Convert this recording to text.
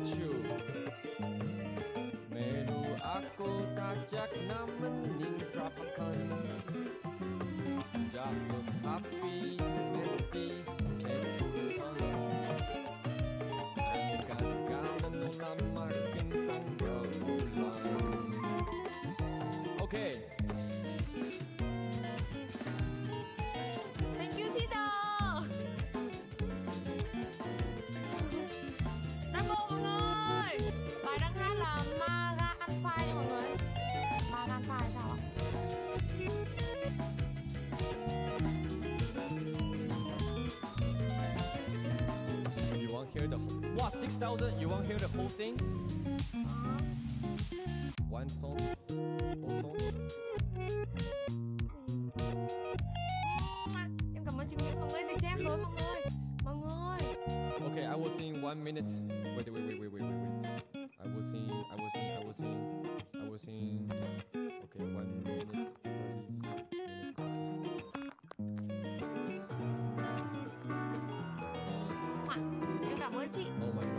Chu. Melu aku tajak nemenin Bravo mọi người Bài đang hát là Magan Fire nha mọi người. Magan Fire sao ạ? You want hear the whole What 6,000 You want hear the whole thing? One song. Whole song. Em cảm ơn chị Nguyễn. Mọi người dịch cho em với mọi người one minute. Wait, wait, wait, wait, wait, wait, wait. I was in, I was in, I was in, I was in. Okay, one minute. Oh my